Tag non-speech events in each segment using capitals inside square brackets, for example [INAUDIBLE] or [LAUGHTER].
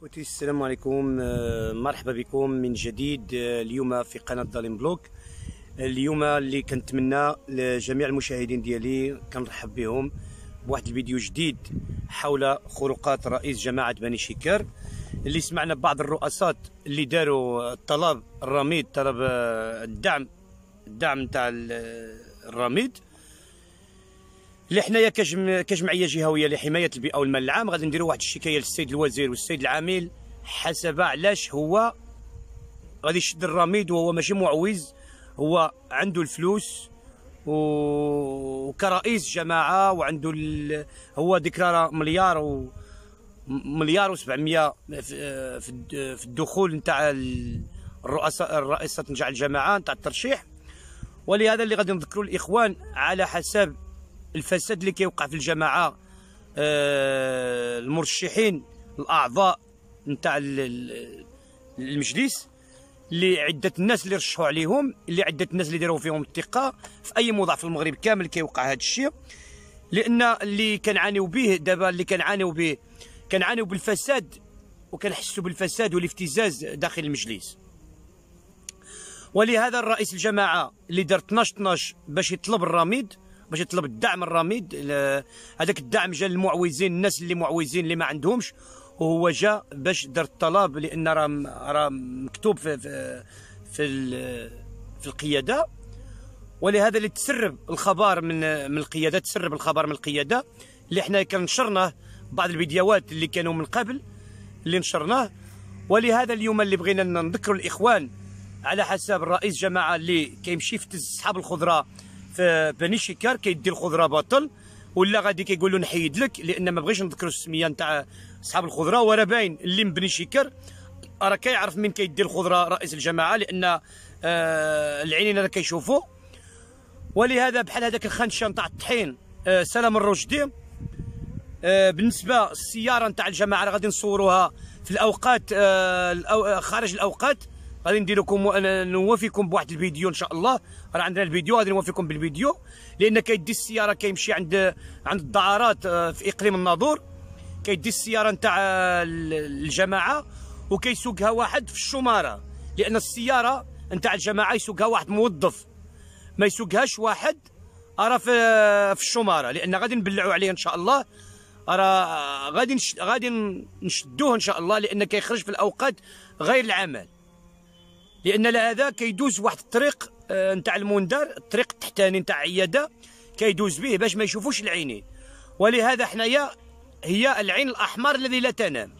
خوتي السلام عليكم. آه، مرحبا بكم من جديد. آه، اليوم في قناة ظالم بلوك. اليوم اللي كنتمنى لجميع المشاهدين ديالي كنرحب بهم بواحد الفيديو جديد حول خروقات رئيس جماعة بني شكر. اللي سمعنا بعض الرؤساء اللي داروا الطلب الرميد طلب آه، الدعم الدعم تاع الرميد. اللي حنايا كجم... كجمعية جهوية لحماية البيئة والمال العام غادي نديروا واحد الشكاية للسيد الوزير والسيد العامل حسب علاش هو غادي يشد الرميد وهو ماشي معوز هو عنده الفلوس. وكرئيس جماعة وعنده ال... هو ديكلارا مليار و مليار و700 في الدخول نتاع الرؤساء الرئيسة نتاع الجماعة نتاع الترشيح ولهذا اللي غادي نذكروا الإخوان على حسب الفساد اللي كيوقع في الجماعة آه، المرشحين الأعضاء نتاع المجلس اللي عدة الناس اللي رشحوا عليهم اللي عدة الناس اللي داروا فيهم الثقة في أي موضع في المغرب كامل كيوقع هذا الشيء. لأن اللي كنعانيو به دابا اللي كنعانيو به كنعانيو بالفساد وكنحسوا بالفساد والافتزاز داخل المجلس. ولهذا الرئيس الجماعة اللي دار 12 12 باش يطلب الرميد باش يطلب الدعم الرميد هذاك الدعم جا للمعوزين الناس اللي معوزين اللي ما عندهمش وهو جا باش دار الطلب لأن راه راه مكتوب في في في, في القيادة. ولهذا اللي تسرب الخبر من من القيادة تسرب الخبر من القيادة اللي حنا كنشرناه بعض الفيديوهات اللي كانوا من قبل اللي نشرناه. ولهذا اليوم اللي بغينا نذكروا الإخوان على حساب الرئيس جماعة اللي كيمشي في أصحاب الخضرة في بني شكار كيدي الخضرة باطل ولا غادي كيقول له نحيد لك لأن ما بغيش نذكروا السمية نتاع أصحاب الخضرة وراه باين اللي من بني شكر راه كيعرف من كيدي الخضرة رئيس الجماعة لأن آه العينين راه كيشوفوا ولهذا بحال هذاك الخنشة نتاع الطحين آه سلام الرشدي. آه بالنسبة السياره نتاع الجماعة راه غادي نصوروها في الأوقات خارج الأوقات. غادي ندير لكم نوافيكم بواحد الفيديو إن شاء الله. راه عندنا الفيديو غادي نوافيكم بالفيديو. لأن كيدي السيارة كيمشي عند عند الدعارات آه، في إقليم الناظور. كيدي السيارة نتاع الجماعة وكيسوقها واحد في الشمارة. لأن السيارة نتاع الجماعة يسوقها واحد موظف. ما يسوقهاش واحد راه في في الشمارة. لأن غادي نبلعوا عليه إن شاء الله. راه غادي غادي نشدوه إن شاء الله لأن كيخرج في الأوقات غير العمل. لأن هذا كيدوز واحد الطريق آه، نتاع المندر الطريق التحتاني نتاع عيادة كيدوز به باش ما يشوفوش العينين. ولهذا حنايا هي العين الأحمر الذي لا تنام.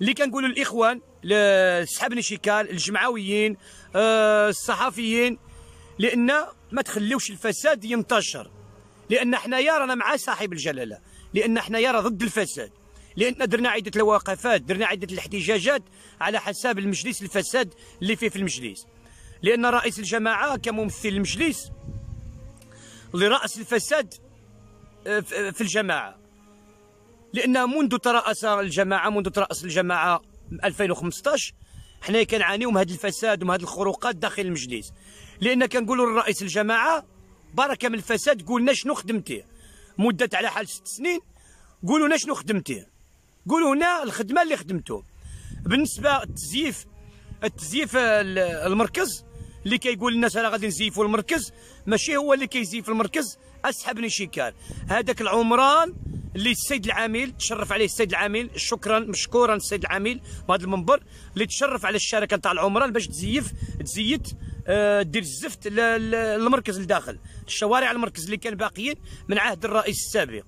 اللي كنقولوا الإخوان لصحاب نشيكال الجمعويين آه، الصحفيين لأن ما تخليوش الفساد ينتشر. لأن حنايا رانا مع صاحب الجلالة. لأن حنايا ضد الفساد. لأن درنا عدة الوقفات درنا عدة الاحتجاجات على حساب المجلس الفساد اللي فيه في المجلس. لأن رئيس الجماعة كممثل المجلس لرأس الفساد آه، في الجماعة. لأن منذ ترأس الجماعة منذ ترأس الجماعة 2015 حنا كنعانيو من هذا الفساد ومن هذه الخروقات داخل المجلس. لأن كنقولوا لرئيس الجماعة بركة من الفساد قولنا شنو خدمتيه. مدة على حال ست سنين قولوا لنا شنو خدمتيه. قولوا هنا الخدمة اللي خدمته بالنسبة التزييف التزييف المركز اللي كيقول الناس راه غادي نزيفوا المركز ماشي هو اللي كيزيف المركز اسحبني شيكار هذاك العمران اللي السيد العامل تشرف عليه السيد العامل شكرا مشكورا السيد العامل بهذا المنبر اللي تشرف على الشركة نتاع العمران باش تزيف تزيت آه، دير الزفت للمركز الداخل. الشوارع المركز اللي كان باقيين من عهد الرئيس السابق.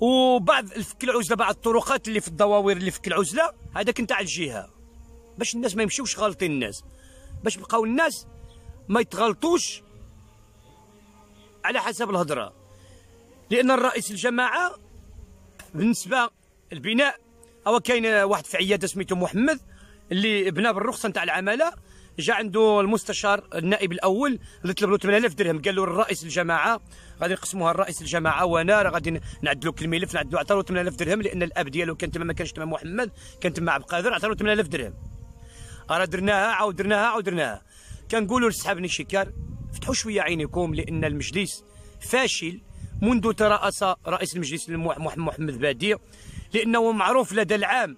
وبعض الفك العزلة بعض الطرقات اللي في الدواوير اللي فك العزلة هذاك نتاع الجهة. باش الناس ما يمشيوش غالطين الناس. باش بقاو الناس ما يتغلطوش على حسب الهضرة. لأن الرئيس الجماعة بالنسبة البناء هو كاين واحد في عيادة سميتو محمد اللي بنى بالرخصة نتاع العمالة. جا عنده المستشار النائب الأول اللي طلب له 8000 درهم. قال له الرئيس الجماعة غادي نقسموها الرئيس الجماعة وأنا راه غادي نعدلوا كل الملف نعدلوا عطاو 8000 درهم لأن الأب ديالو كان تما ما كانش تما محمد كان تما عبد القادر عطاو 8000 درهم. راه درناها عاود درناها عاود درناها. كنقولوا لصحابني شكار فتحوا شوية عينيكم لأن المجلس فاشل منذ ترأس رئيس المجلس محمد بادي لأنه معروف لدى العام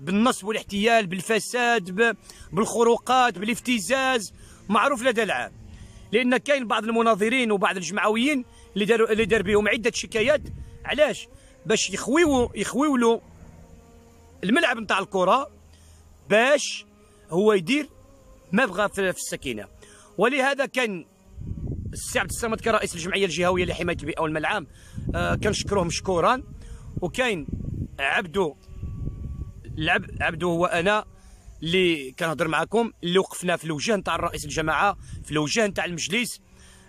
بالنصب والاحتيال بالفساد بالخروقات بالافتزاز معروف لدى العام. لأن كاين بعض المناظرين وبعض الجمعويين اللي داروا اللي دار بهم عدة شكايات. علاش؟ باش يخويو يخويو له الملعب نتاع الكرة باش هو يدير ما بغى في السكينة. ولهذا كان السي عبد الصمد كرئيس الجمعية الجهوية لحماية البيئة والملعام آه كنشكروه مشكورا. وكاين عبدو العب عبدو هو أنا اللي كنهضر معكم اللي وقفنا في الوجه نتاع رئيس الجماعة في الوجه نتاع المجلس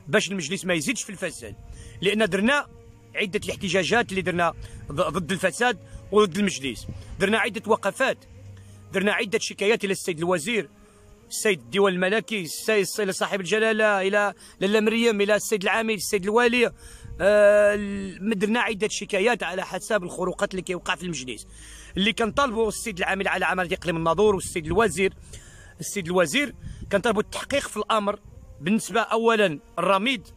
باش المجلس ما يزيدش في الفساد. لأن درنا عدة الاحتجاجات اللي درنا ضد الفساد وضد المجلس. درنا عدة وقفات. درنا عدة شكايات إلى السيد الوزير السيد الديوان الملكي السيد صاحب الجلالة إلى لاله مريم إلى السيد العامل السيد الوالي. آه درنا عدة شكايات على حساب الخروقات اللي كيوقع في المجلس. اللي كنطالبوا السيد العامل على عمل إقليم الناظور والسيد الوزير. السيد الوزير كنطالبوا التحقيق في الأمر بالنسبة اولا الرميد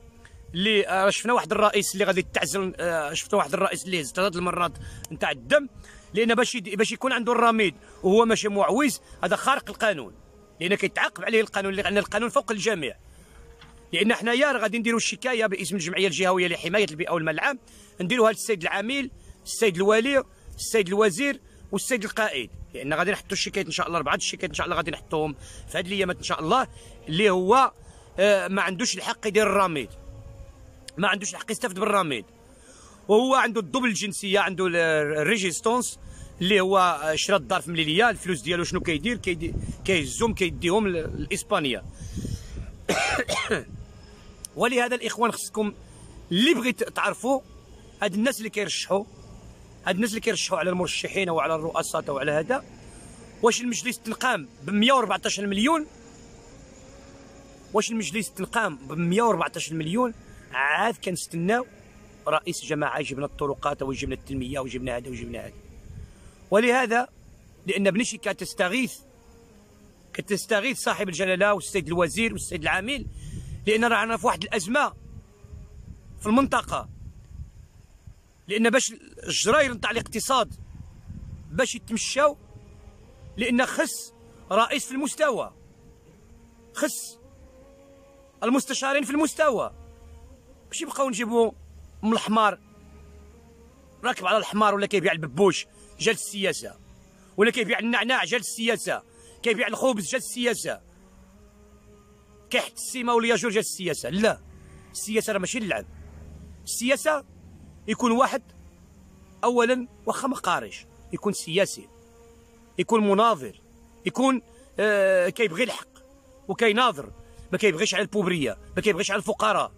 اللي آه، شفنا واحد الرئيس اللي غادي تعزل آه، شفنا واحد الرئيس اللي هز ثلاث المرات نتاع الدم. لأن باش باش يكون عنده الرميد وهو ماشي معوز هذا خارق القانون. لأن كيتعاقب عليه القانون لأن القانون فوق الجميع. لأن حنايا غادي نديروا الشكاية باسم الجمعية الجهوية لحماية البيئة والملعب. نديروها للسيد العميل السيد الوالي السيد الوزير والسيد القائد لأن غادي نحطوا الشكايات إن شاء الله اربعه الشكايات إن شاء الله غادي نحطوهم في هذه الأيامات إن شاء الله اللي هو آه، ما عندوش الحق يدير الرميد. ما عندوش الحق يستافد بالرميد. وهو عنده ال double الجنسية عنده ال résidence اللي هو شرا الدار في مليلية الفلوس ديالو شنو كيدير كيهزهم كيديهم لإسبانيا. [COUGHS] ولهذا الإخوان خصكم اللي بغيت تعرفوا هاد الناس اللي كيرشحوا الناس اللي كيرشحوا على المرشحين أو على الرؤساء أو على هذا واش المجلس تنقام ب 114 مليون؟ واش المجلس تنقام ب 114 مليون؟ عاد كنستناو رئيس جماعة يجيب لنا الطرقات أو يجيب لنا التنمية ويجيب لنا هذا ويجيب لنا هذا. ولهذا لأن بنشي كتستغيث كتستغيث صاحب الجلالة والسيد الوزير والسيد العامل لأن رانا في واحد الأزمة في المنطقة. لأن باش الجراير نتاع الاقتصاد باش يتمشاو لأن خص رئيس في المستوى. خص المستشارين في المستوى. باش يبقاو نجيبو من الحمار. راكب على الحمار ولا كيبيع الببوش جال السياسة. ولا كيبيع النعناع جال السياسة. كيبيع الخبز جال السياسة. كيحت السيما والياجور جال السياسة. لا السياسة راه ماشي اللعب السياسة يكون واحد اولا واخا ما قاريش يكون سياسي يكون مناظر يكون آه كيبغي الحق وكيناظر ما كيبغيش على البوبرية ما كيبغيش على الفقراء.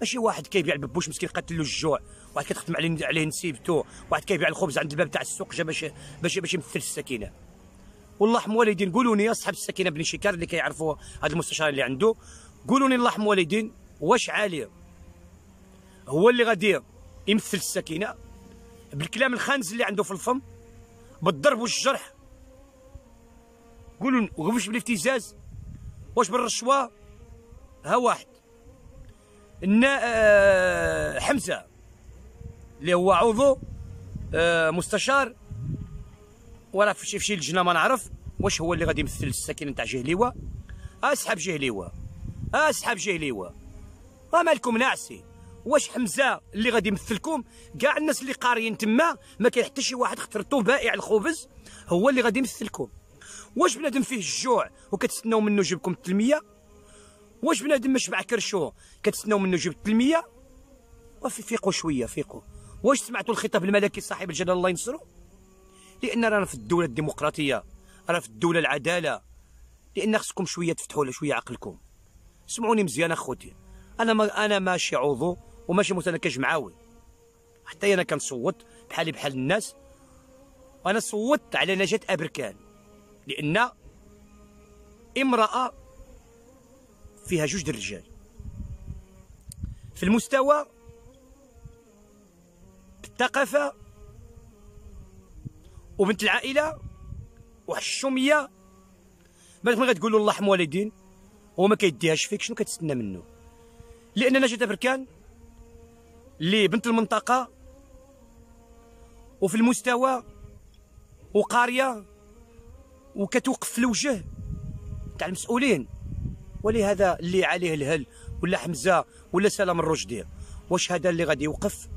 ماشي واحد كيبيع الببوش مسكين له الجوع واحد كتختم عليه عليه نسيبته واحد كيبيع الخبز عند الباب تاع السوق جا باش باش باش يمثل السكينة. والله حم والدين قولوا لي يا أصحاب السكينة بن شكار اللي كيعرفوا هذا المستشار اللي عنده قولوا لي الله والدين واش عالي هو اللي غادي يمثل السكينة بالكلام الخانز اللي عنده في الفم بالضرب والجرح. قولوا واش بالافتزاز واش بالرشوة؟ ها واحد. آه حمزة اللي هو عضو آه مستشار وراه في شي لجنه ما نعرف واش هو اللي غادي يمثل السكن نتاع جهليوه اسحب جهليوه اسحب جهليوه ما مالكم ناعسين واش حمزة اللي غادي يمثلكم؟ كاع الناس اللي قاريين تما ما كاين حتى شي واحد اخترتو بائع الخبز هو اللي غادي يمثلكم. واش بنادم فيه الجوع وكتستناو منه يجيبكم التلمية؟ واش بنادم مشبع كرشو كتستناو منه يجيب التلمية؟ وفي فيقوا شوية فيقوا واش سمعتوا الخطاب الملكي صاحب الجلاله الله ينصرو؟ لأن رانا في الدولة الديمقراطية رانا في الدولة العدالة. لأن خصكم شوية تفتحوا شوية عقلكم. سمعوني مزيان أخوتي. أنا ما أنا ماشي عضو وماشي متنكش معاوي. حتى أنا كنصوت بحالي بحال الناس وأنا صوتت على نجاة أبركان لأن امرأة فيها جوج الرجال في المستوى بالثقافة وبنت العائلة وحشومية. بالك ما غتقول له الله والدين هو ما كيديهاش فيك شنو كتستنى منه؟ لأن نجاة بركان اللي بنت المنطقة وفي المستوى وقارية وكتوقف في الوجه تاع المسؤولين. ولهذا اللي عليه الهل ولا حمزة ولا سلام الرشدي واش هذا اللي غادي يوقف؟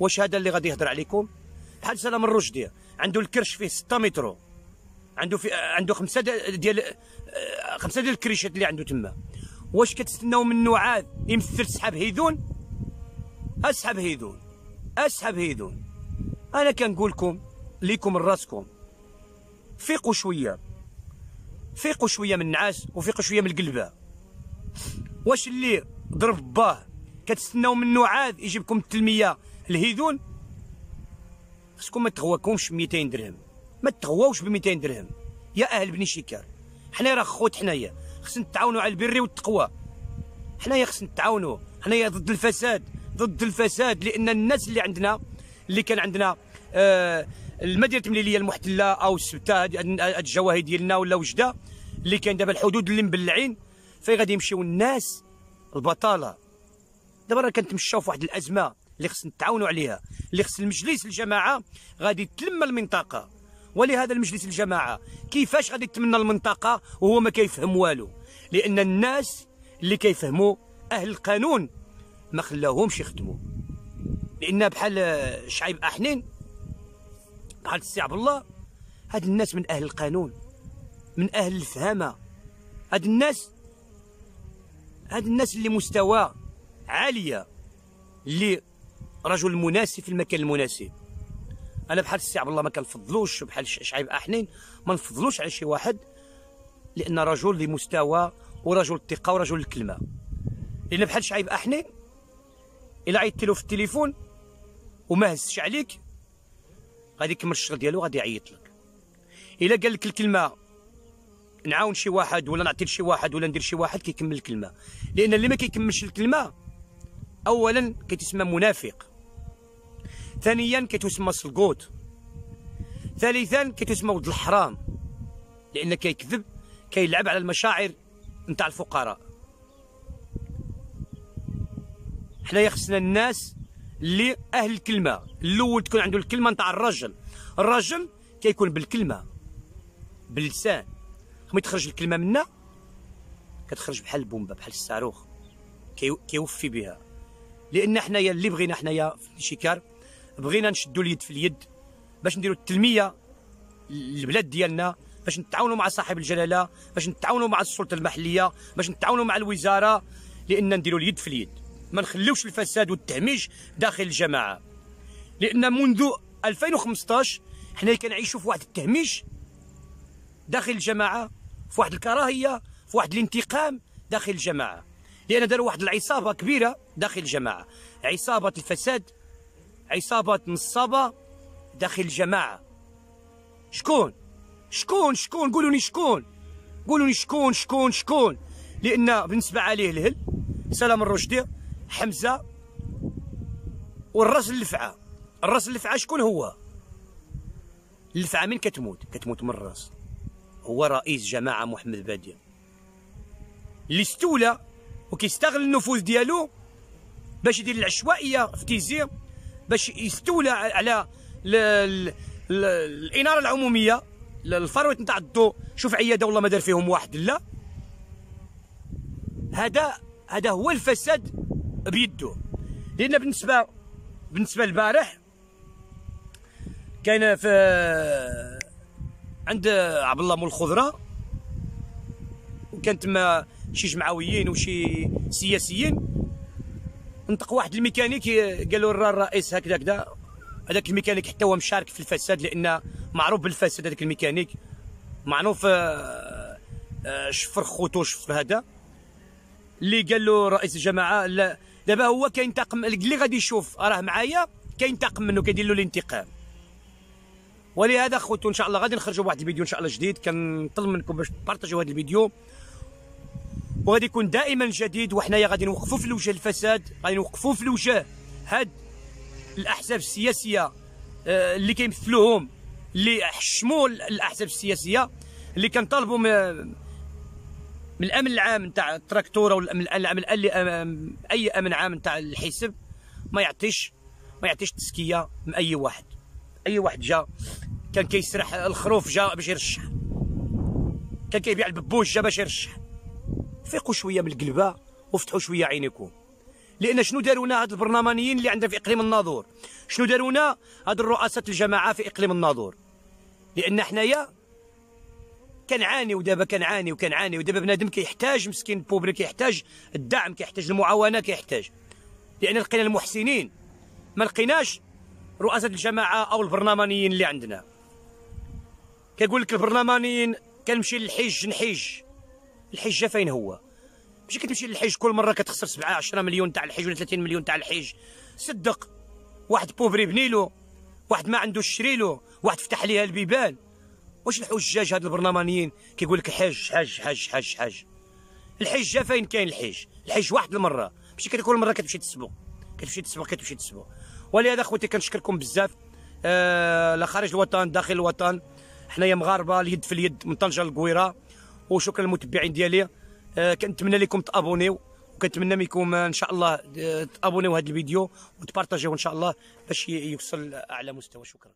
واش هذا اللي غادي يهضر عليكم؟ بحال سلام الرشدي عنده الكرش فيه 6 متر عنده في عنده خمسة ديال خمسة ديال الكريشات اللي عنده تما. واش كتستناو منه عاد؟ يمثل سحاب هيدون؟ أسحب هيدون أسحب هيدون. أنا كنقول لكم ليكم راسكم. فيقوا شوية. فيقوا شوية من النعاس وفيقوا شوية من القلبة. واش اللي ضرب باه؟ كتستناو منه عاد يجيبكم التلمية؟ الهيدون؟ خصكم ما تغواكمش ب 200 درهم. ما تغواوش ب 200 درهم. يا أهل بني شيكار حنايا راه خوت حنايا. خصنا نتعاونوا على البر والتقوى. حنايا خصنا نتعاونوا. حنايا ضد الفساد. ضد الفساد لأن الناس اللي عندنا اللي كان عندنا آه المدينة التمليليه المحتلة أو السبتة الجواهي ديالنا ولا وجدة اللي كان دابا الحدود اللي مبلعين فين غادي يمشيو الناس؟ البطالة. دابا راه كنتمشاو في واحد الأزمة اللي خصنا نتعاونوا عليها اللي خص المجلس الجماعة غادي تلم المنطقة. ولهذا المجلس الجماعة كيفاش غادي يتمنى المنطقة وهو ما كيفهم والو؟ لأن الناس اللي كيفهموا أهل القانون. ما خلاوهمش يخدموا. لأن بحال شعيب أحنين بحال السي عبد الله هاد الناس من أهل القانون من أهل الفهامة. هاد الناس هاد الناس اللي مستوى عالية اللي رجل مناسب في المكان المناسب. أنا بحال السي عبد الله ما كنفضلوش بحال شعيب أحنين ما نفضلوش على شي واحد لأن رجل لمستوى ورجل الثقة ورجل الكلمة. لأن بحال شعيب أحنين إلا عيطت له في التليفون وما هزش عليك غادي يكمل الشغل ديالو غادي يعيط لك. إلا قال لك الكلمة نعاون شي واحد ولا نعطي لشي واحد ولا ندير شي واحد كيكمل الكلمة. لأن اللي ما كيكملش الكلمة اولا كيتسمى منافق. ثانيا كيتسمى سلقوط. ثالثا كيتسمى ولد الحرام. لأن كيكذب كيلعب على المشاعر نتاع الفقراء. حنايا خصنا الناس اللي أهل الكلمة. الأول تكون عنده الكلمة نتاع الرجل. الرجل كيكون بالكلمة باللسان. ما تخرج الكلمة منا كتخرج بحال البومبه بحال الصاروخ. كيوفي بها. لأن حنايا اللي بغينا حنايا في شيكار بغينا نشدوا اليد في اليد باش نديروا التنميه البلاد ديالنا باش نتعاونوا مع صاحب الجلالة باش نتعاونوا مع السلطة المحلية باش نتعاونوا مع الوزارة لأن نديروا اليد في اليد. ما نخليوش الفساد والتهميش داخل الجماعة. لأن منذ 2015 حنا كنعيشوا في واحد التهميش داخل الجماعة في واحد الكراهية في واحد الانتقام داخل الجماعة. لأن داروا واحد العصابة كبيرة داخل الجماعة. عصابة الفساد عصابة نصابه داخل الجماعة. شكون؟ شكون؟ شكون؟ قولوا لي شكون؟ قولوا لي شكون؟ شكون؟ شكون؟ لأن بالنسبة عليه الهل سلام الرشدي. حمزة والراس اللفعة. الراس اللفعة شكون هو؟ اللفعة من كتموت. كتموت من الراس. هو رئيس جماعة محمد بادية. اللي استولى وكيستغل النفوذ ديالو باش يدير العشوائية في تيزي باش يستولى على الإنارة العمومية. الفروت نتاع الضوء شوف عيادة والله ما دار فيهم واحد لا. هذا هذا هو الفساد بيده لأن بالنسبة بالنسبة للبارح كاين في عند عبد الله مول الخضرة. وكان تما شي جمعويين وشي سياسيين. نطق واحد الميكانيك قال له الرئيس هكذا كذا هذاك الميكانيك حتى هو مشارك في الفساد لأن معروف بالفساد هذاك الميكانيك. معروف آه، آه، شفر خوتو شفر هذا. اللي قال له رئيس الجماعة لا دابا هو كينتقم اللي غادي يشوف راه معايا كينتقم منه كيدير له الانتقام. ولهذا خوتو إن شاء الله غادي نخرجوا بواحد الفيديو إن شاء الله جديد. كنطلب منكم باش تبارطاجيو هذا الفيديو. وغادي يكون دائما جديد وحنايا غادي نوقفوا في الوجه الفساد غادي نوقفوا في الوجه هاد الأحزاب السياسية آه، اللي كيمثلوهم اللي حشموا الأحزاب السياسية اللي كنطالبوا من الأمن العام نتاع التراكتوره والامن العام أي أمن عام نتاع الحزب ما يعطيش ما يعطيش تسكيه من أي واحد. أي واحد جا كان كيسرح الخروف جا باش يرشح. كان كيبيع الببوش جا باش يرشح. فيقوا شوية من القلبة وفتحوا شوية عينيكم. لأن شنو دارونا هاد البرلمانيين اللي عندنا في إقليم الناظور؟ شنو دارونا هاد الرؤساء الجماعة في إقليم الناظور؟ لأن حنايا كنعاني ودابا كنعاني وكنعاني ودابا بنادم كيحتاج مسكين بوبري كيحتاج الدعم كيحتاج المعاونة كيحتاج. لأن لقينا المحسنين. ما لقيناش رؤساء الجماعة أو البرلمانيين اللي عندنا. كيقول لك البرلمانيين كنمشي للحج نحيج الحج فين هو؟ ماشي كتمشي للحج كل مرة كتخسر 7 10 مليون تاع الحج ولا 30 مليون تاع الحج. صدق. واحد بوفري بني له واحد ما عنده شري له واحد فتح ليها البيبان. واش الحجاج هاد البرلمانيين كيقول لك حج حج حج حج حج الحجه فين كاين الحج الحج واحد المرة. ماشي كل مره كتمشي تسبق كتمشي تسبق كتمشي تسبق ولهذا خوتي كنشكركم بزاف. آه لا خارج الوطن داخل الوطن. حنايا مغاربة اليد في اليد من طنجة للقويرة. وشكرا للمتبعين ديالي. آه كنتمنى لكم تابونيو. وكنتمنى منكم إن شاء الله آه، تابونيو هذا الفيديو. وتبارطاجيو إن شاء الله باش يوصل اعلى مستوى. شكرا.